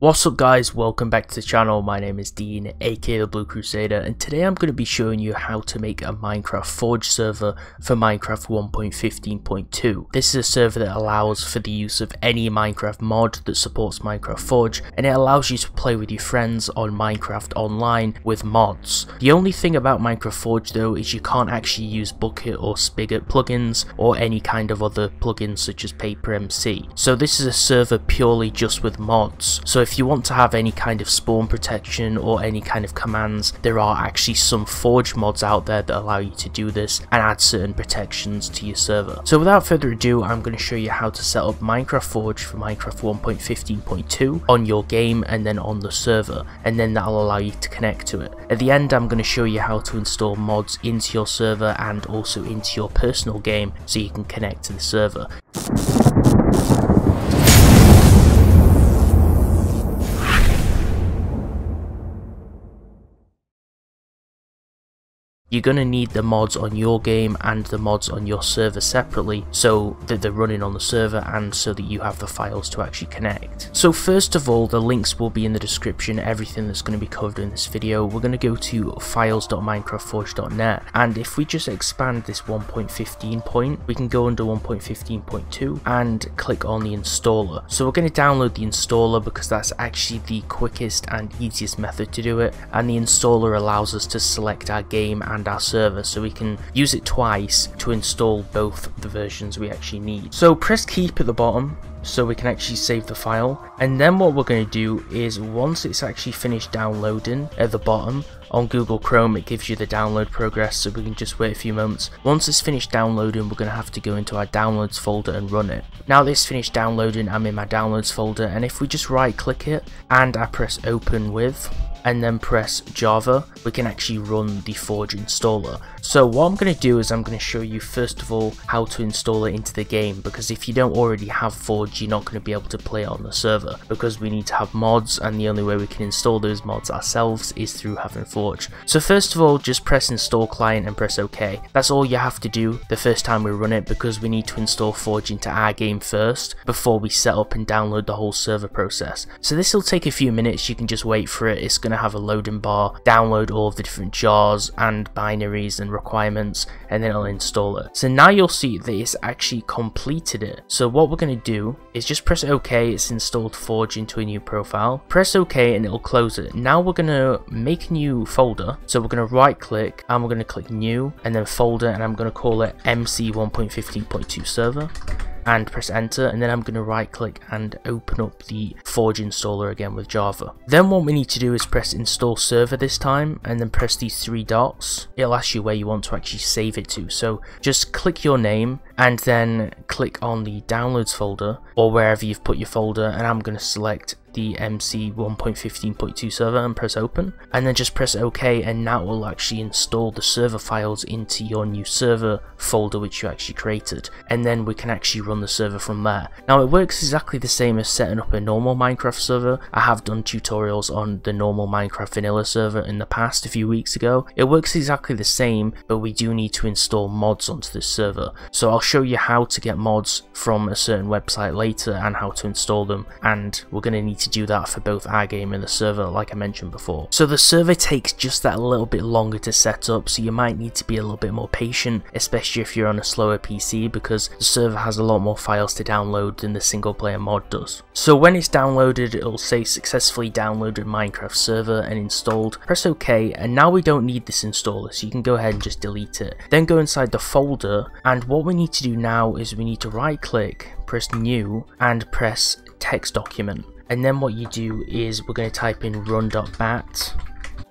What's up guys, welcome back to the channel, my name is Dean aka the Blue Crusader and today I'm going to be showing you how to make a Minecraft Forge server for Minecraft 1.15.2. This is a server that allows for the use of any Minecraft mod that supports Minecraft Forge and it allows you to play with your friends on Minecraft Online with mods. The only thing about Minecraft Forge though is you can't actually use Bukkit or Spigot plugins or any kind of other plugins such as PaperMC. So this is a server purely just with mods. So if if you want to have any kind of spawn protection or any kind of commands, there are actually some Forge mods out there that allow you to do this and add certain protections to your server. So without further ado, I'm going to show you how to set up Minecraft Forge for Minecraft 1.15.2 on your game and then on the server, and then that'll allow you to connect to it. At the end, I'm going to show you how to install mods into your server and also into your personal game so you can connect to the server. You're going to need the mods on your game and the mods on your server separately so that they're running on the server and so that you have the files to actually connect. So first of all the links will be in the description everything that's going to be covered in this video. We're going to go to files.minecraftforge.net and if we just expand this 1.15 point we can go under 1.15.2 and click on the installer. So we're going to download the installer because that's actually the quickest and easiest method to do it and the installer allows us to select our game and and our server so we can use it twice to install both the versions we actually need. So press keep at the bottom so we can actually save the file and then what we're going to do is once it's actually finished downloading at the bottom on Google Chrome it gives you the download progress so we can just wait a few moments. Once it's finished downloading we're going to have to go into our downloads folder and run it. Now this finished downloading I'm in my downloads folder and if we just right click it and I press open with and then press Java, we can actually run the Forge installer. So what I'm going to do is I'm going to show you first of all how to install it into the game because if you don't already have Forge you're not going to be able to play it on the server because we need to have mods and the only way we can install those mods ourselves is through having Forge. So first of all just press install client and press OK. That's all you have to do the first time we run it because we need to install Forge into our game first before we set up and download the whole server process. So this will take a few minutes, you can just wait for it, it's going to have a loading bar, download all of the different jars and binaries and requirements and then it'll install it. So now you'll see that it's actually completed it. So what we're going to do is just press OK, it's installed Forge into a new profile. Press OK and it'll close it. Now we're going to make a new folder. So we're going to right click and we're going to click new and then folder and I'm going to call it MC 1.15.2 server and press enter and then I'm going to right click and open up the Forge installer again with Java. Then what we need to do is press install server this time and then press these three dots. It'll ask you where you want to actually save it to so just click your name and then click on the downloads folder or wherever you've put your folder and I'm going to select the MC 1.15.2 server and press open and then just press OK and that will actually install the server files into your new server folder which you actually created and then we can actually run the server from there. Now it works exactly the same as setting up a normal Minecraft server. I have done tutorials on the normal Minecraft vanilla server in the past a few weeks ago. It works exactly the same but we do need to install mods onto this server. So I'll show you how to get mods from a certain website later and how to install them and we're going to need to do that for both our game and the server like I mentioned before. So the server takes just that a little bit longer to set up so you might need to be a little bit more patient especially if you're on a slower PC because the server has a lot more files to download than the single player mod does. So when it's downloaded it'll say successfully downloaded Minecraft server and installed. Press OK and now we don't need this installer so you can go ahead and just delete it. Then go inside the folder and what we need to do now is we need to right click, press new and press text document and then what you do is we're going to type in run.bat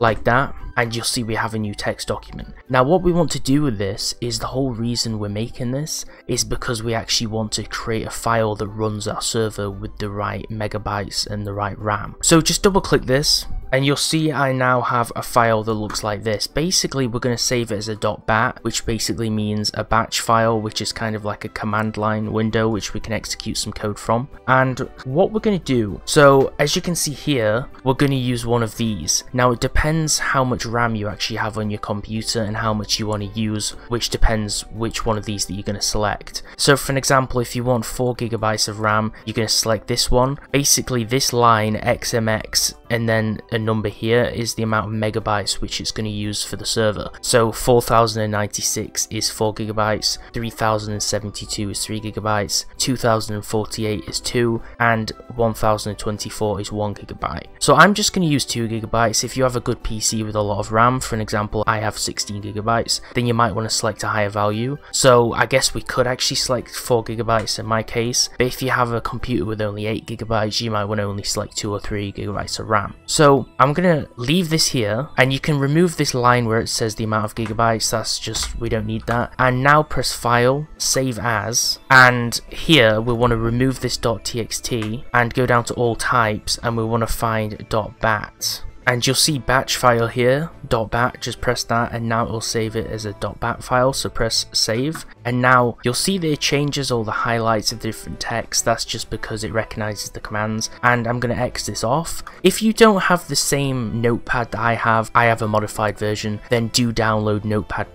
like that and you'll see we have a new text document. Now what we want to do with this is the whole reason we're making this is because we actually want to create a file that runs our server with the right megabytes and the right RAM. So just double click this and you'll see I now have a file that looks like this. Basically, we're going to save it as a .bat, which basically means a batch file, which is kind of like a command line window, which we can execute some code from. And what we're going to do, so as you can see here, we're going to use one of these. Now, it depends how much RAM you actually have on your computer and how much you want to use, which depends which one of these that you're going to select. So for an example, if you want 4 gigabytes of RAM, you're going to select this one. Basically, this line, XMX, and then a number here is the amount of megabytes which it's going to use for the server. So 4096 is 4 gigabytes, 3072 is 3 gigabytes, 2048 is 2, and 1024 is 1 gigabyte. So I'm just going to use 2 gigabytes. If you have a good PC with a lot of RAM, for an example, I have 16 gigabytes, then you might want to select a higher value. So I guess we could actually select 4 gigabytes in my case, but if you have a computer with only 8 gigabytes, you might want to only select 2 or 3 gigabytes of. RAM. So I'm going to leave this here and you can remove this line where it says the amount of gigabytes. That's just, we don't need that. And now press file, save as, and here we want to remove this .txt and go down to all types and we want to find .bat and you'll see batch file here dot .bat just press that and now it'll save it as a dot .bat file so press save. And now you'll see that it changes all the highlights of different text that's just because it recognizes the commands and I'm going to X this off. If you don't have the same notepad that I have I have a modified version then do download notepad++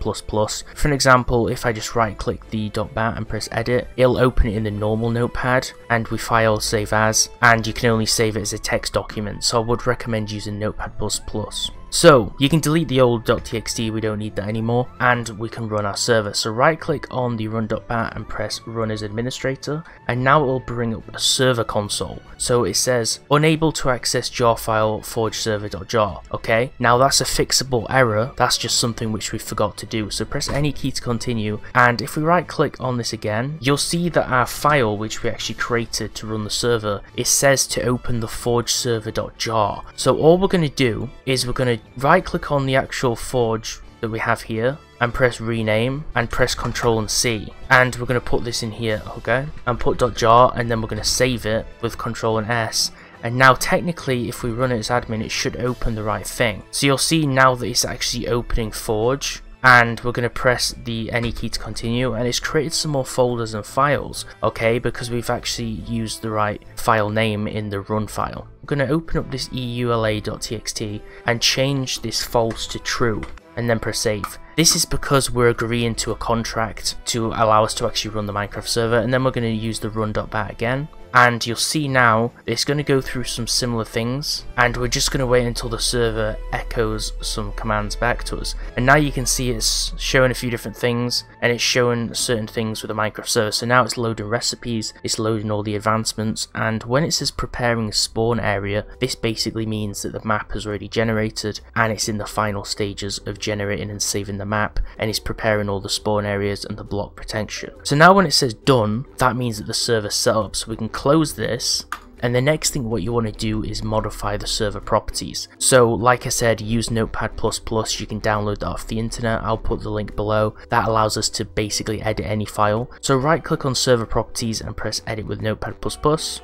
for an example if I just right click the dot .bat and press edit it'll open it in the normal notepad and we file save as and you can only save it as a text document so I would recommend using notepad Notepad++. So you can delete the old .txt, we don't need that anymore, and we can run our server. So right click on the run.bat and press run as administrator, and now it will bring up a server console. So it says unable to access jar file forge server.jar. Okay, now that's a fixable error, that's just something which we forgot to do. So press any key to continue, and if we right click on this again, you'll see that our file which we actually created to run the server, it says to open the forge server.jar. So all we're going to do is we're going to right click on the actual forge that we have here and press rename and press Control and C. And we're going to put this in here okay? And put .jar and then we're going to save it with Control and S. And now technically if we run it as admin it should open the right thing. So you'll see now that it's actually opening Forge and we're going to press the any key to continue and it's created some more folders and files okay because we've actually used the right file name in the run file. I'm going to open up this eula.txt and change this false to true and then press save. This is because we're agreeing to a contract to allow us to actually run the Minecraft server and then we're going to use the run.bat again and you'll see now it's going to go through some similar things and we're just going to wait until the server echoes some commands back to us. And now you can see it's showing a few different things and it's showing certain things with the Minecraft server. So now it's loading recipes it's loading all the advancements and when it says preparing spawn area this basically means that the map has already generated and it's in the final stages of generating and saving the map and it's preparing all the spawn areas and the block protection. So now when it says done that means that the server set up so we can close this and the next thing what you want to do is modify the server properties. So like I said, use Notepad++, you can download that off the internet, I'll put the link below. That allows us to basically edit any file. So right click on server properties and press edit with Notepad++,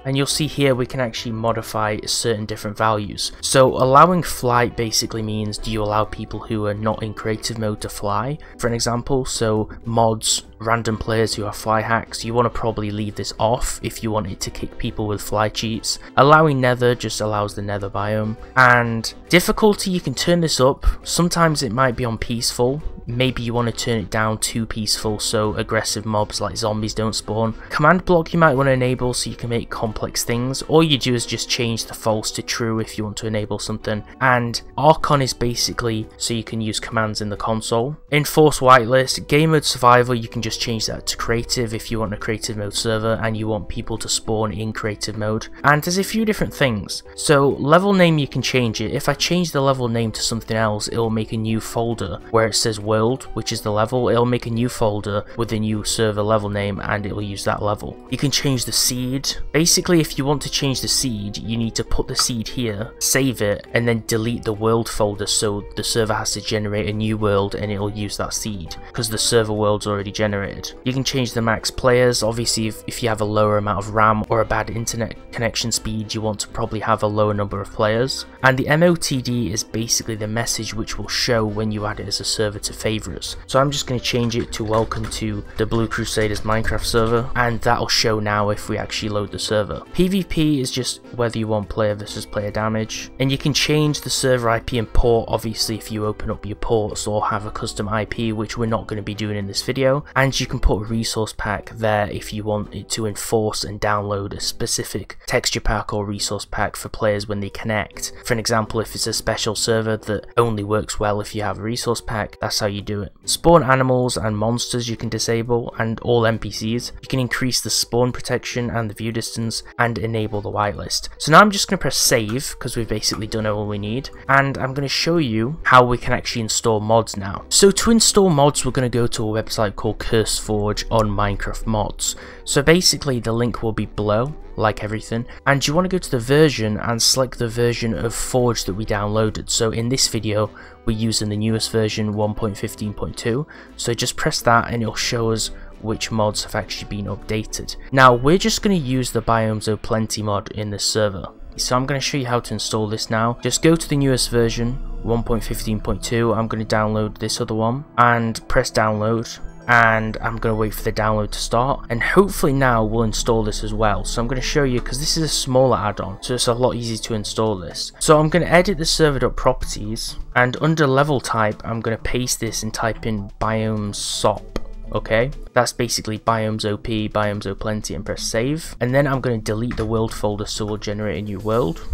and you'll see here we can actually modify certain different values. So allowing flight basically means do you allow people who are not in creative mode to fly, for an example, so mods, random players who have fly hacks, you want to probably leave this off if you want it to kick people with fly cheats. Allowing nether just allows the nether biome. And difficulty, you can turn this up. Sometimes it might be on peaceful, maybe you want to turn it down to peaceful so aggressive mobs like zombies don't spawn. Command block you might want to enable so you can make complex things. All you do is just change the false to true if you want to enable something. And RCON is basically so you can use commands in the console. Enforce whitelist, game mode survival you can just change that to creative if you want a creative mode server and you want people to spawn in creative mode. And there's a few different things. So level name you can change it. If I change the level name to something else it will make a new folder where it says world world, which is the level, it'll make a new folder with a new server level name and it'll use that level. You can change the seed. Basically, if you want to change the seed, you need to put the seed here, save it, and then delete the world folder so the server has to generate a new world and it'll use that seed because the server world's already generated. You can change the max players. Obviously, if, if you have a lower amount of RAM or a bad internet connection speed, you want to probably have a lower number of players. And the MOTD is basically the message which will show when you add it as a server to favorites. So I'm just going to change it to welcome to the Blue Crusaders Minecraft server and that'll show now if we actually load the server. PvP is just whether you want player versus player damage and you can change the server IP and port obviously if you open up your ports or have a custom IP which we're not going to be doing in this video and you can put a resource pack there if you want it to enforce and download a specific texture pack or resource pack for players when they connect. For an example if it's a special server that only works well if you have a resource pack that's how you do it. Spawn animals and monsters you can disable and all NPCs. You can increase the spawn protection and the view distance and enable the whitelist. So now I'm just going to press save because we've basically done all we need and I'm going to show you how we can actually install mods now. So to install mods we're going to go to a website called CurseForge on Minecraft mods. So basically the link will be below like everything and you want to go to the version and select the version of Forge that we downloaded so in this video we're using the newest version 1.15.2 so just press that and it'll show us which mods have actually been updated. Now we're just going to use the Biomes O Plenty mod in this server. So I'm going to show you how to install this now. Just go to the newest version 1.15.2 I'm going to download this other one and press download and I'm going to wait for the download to start. And hopefully now we'll install this as well. So I'm going to show you because this is a smaller add-on so it's a lot easier to install this. So I'm going to edit the server.properties and under level type I'm going to paste this and type in biomes sop okay? That's basically biomes op biomes o plenty and press save. And then i'm going to delete the world folder so we'll generate a new world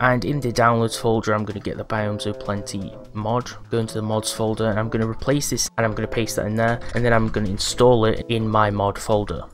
and in the downloads folder I'm going to get the Biomes O Plenty mod, go into the mods folder and I'm going to replace this and I'm going to paste that in there and then I'm going to install it in my mod folder.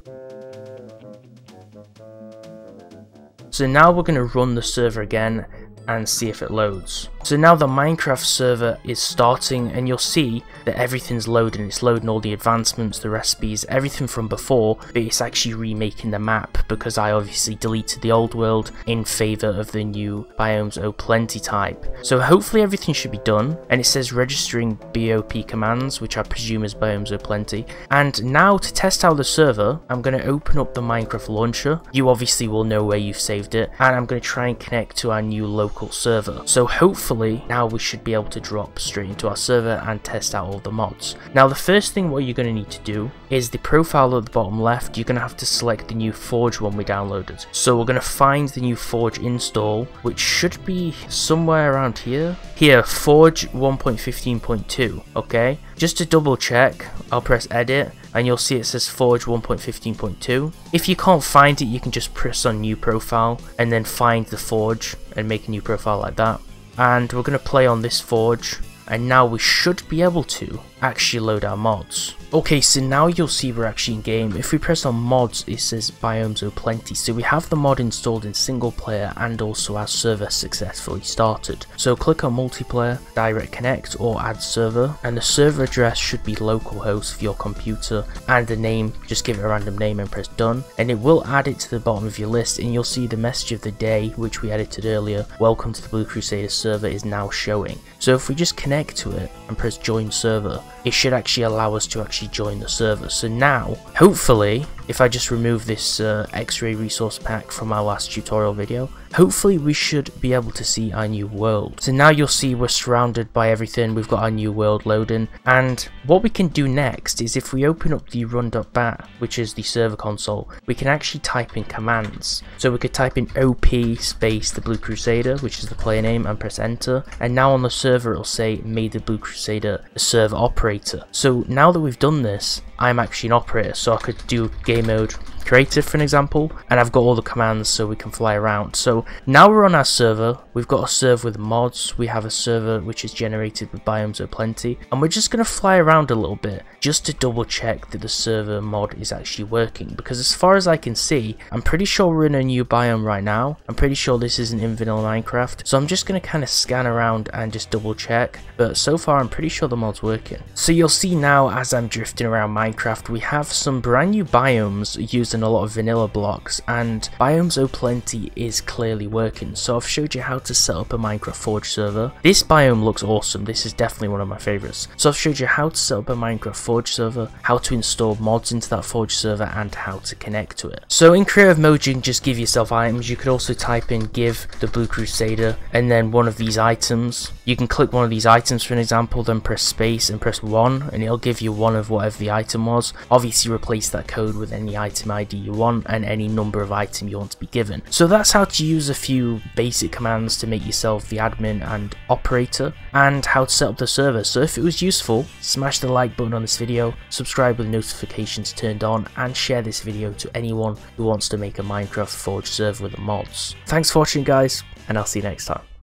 So now we're going to run the server again and see if it loads. So now the Minecraft server is starting and you'll see that everything's loading. It's loading all the advancements, the recipes, everything from before, but it's actually remaking the map because I obviously deleted the old world in favour of the new Biomes O Plenty type. So hopefully everything should be done and it says registering BOP commands, which I presume is Biomes O Plenty. And now to test out the server, I'm going to open up the Minecraft launcher. You obviously will know where you've saved it and I'm going to try and connect to our new local server. So hopefully hopefully now we should be able to drop straight into our server and test out all the mods. Now the first thing what you're going to need to do is the profile at the bottom left, you're going to have to select the new Forge one we downloaded. So we're going to find the new Forge install, which should be somewhere around here. Here, Forge 1.15.2, okay? Just to double check, I'll press edit and you'll see it says Forge 1.15.2. If you can't find it, you can just press on new profile and then find the Forge and make a new profile like that and we're going to play on this forge and now we should be able to actually load our mods. Okay, so now you'll see we're actually in game. If we press on mods, it says Biomes O Plenty. So we have the mod installed in single player and also our server successfully started. So click on multiplayer, direct connect or add server and the server address should be localhost for your computer and the name, just give it a random name and press done and it will add it to the bottom of your list and you'll see the message of the day which we edited earlier, welcome to the Blue Crusader server is now showing. So if we just connect to it and press join server, it should actually allow us to actually join the server. So now, hopefully, if I just remove this uh, x-ray resource pack from our last tutorial video, hopefully we should be able to see our new world. So now you'll see we're surrounded by everything, we've got our new world loading, and what we can do next is if we open up the run.bat, which is the server console, we can actually type in commands. So we could type in OP space the Blue Crusader, which is the player name, and press enter, and now on the server it'll say made the Blue Crusader a server operator. So now that we've done this, I'm actually an operator, so I could do game mode creative for an example, and I've got all the commands so we can fly around. So now we're on our server, we've got a server with mods, we have a server which is generated with biomes of plenty, and we're just going to fly around a little bit just to double check that the server mod is actually working, because as far as I can see, I'm pretty sure we're in a new biome right now, I'm pretty sure this isn't in vanilla Minecraft, so I'm just going to kind of scan around and just double check, but so far I'm pretty sure the mod's working. So you'll see now as I'm drifting around Minecraft, we have some brand new biomes a lot of vanilla blocks, and Biomes O'Plenty is clearly working, so I've showed you how to set up a Minecraft Forge server. This biome looks awesome, this is definitely one of my favourites. So I've showed you how to set up a Minecraft Forge server, how to install mods into that Forge server, and how to connect to it. So in creative mode you can just give yourself items, you could also type in give the Blue Crusader, and then one of these items. You can click one of these items for an example, then press space and press 1, and it'll give you one of whatever the item was. Obviously replace that code with any item ID you want, and any number of item you want to be given. So that's how to use a few basic commands to make yourself the admin and operator, and how to set up the server. So if it was useful, smash the like button on this video, subscribe with notifications turned on, and share this video to anyone who wants to make a Minecraft Forge server with the mods. Thanks for watching guys, and I'll see you next time.